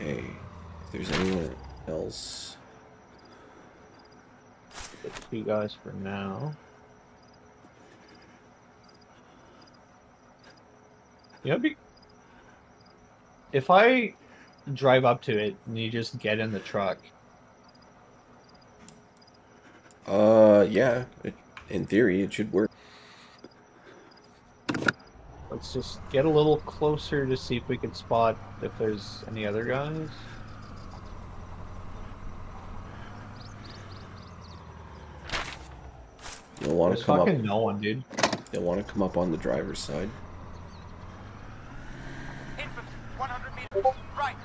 Okay. If there's anyone else. The two guys for now. You know, be if I drive up to it and you just get in the truck, Uh, yeah. It, in theory, it should work. Let's just get a little closer to see if we can spot if there's any other guys. You'll want There's to come up. fucking no one, dude. You'll want to come up on the driver's side. Infantry, 100 meters. Right.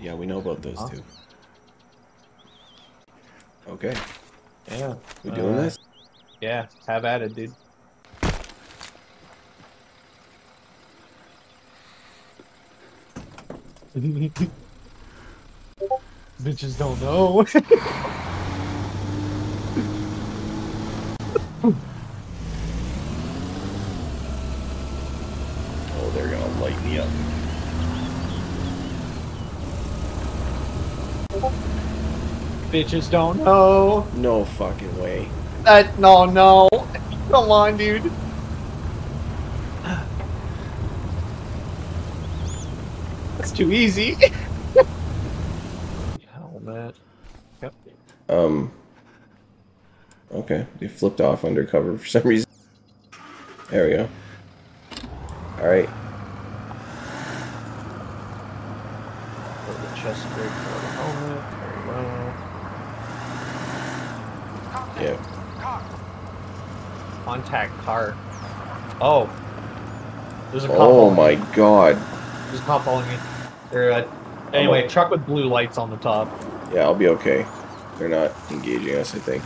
Yeah, we know about those Huh? two. Okay. Yeah. We doing Uh, this? Yeah, have at it, dude. Bitches don't know. Oh, they're gonna light me up. Bitches don't know. No fucking way. That no no. Come on, dude. That's too easy. Helmet. Yep. Um. Okay, they flipped off undercover for some reason. There we go. All right. Put the chest straight for the helmet. Very well. Contact. Yeah. Contact car. Oh. There's a cop Oh my god. There's a cop following me. Or, uh, anyway, truck with blue lights on the top. Yeah, I'll be okay. They're not engaging us, I think.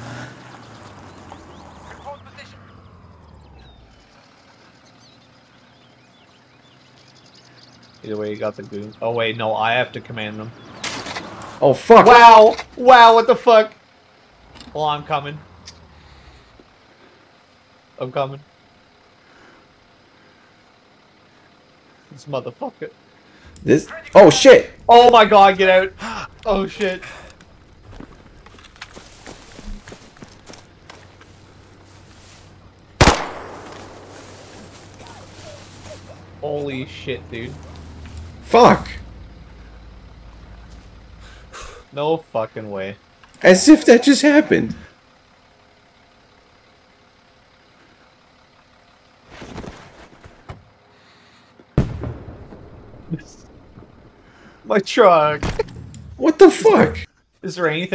Either way, you got the goon. Oh wait, no, I have to command them. Oh fuck! Wow! Wow, what the fuck? Well, I'm coming. I'm coming. This motherfucker. This. Oh shit! Oh my god, get out! Oh shit. Holy shit, dude. Fuck! No fucking way. As if that just happened. My truck. What the fuck? Is there anything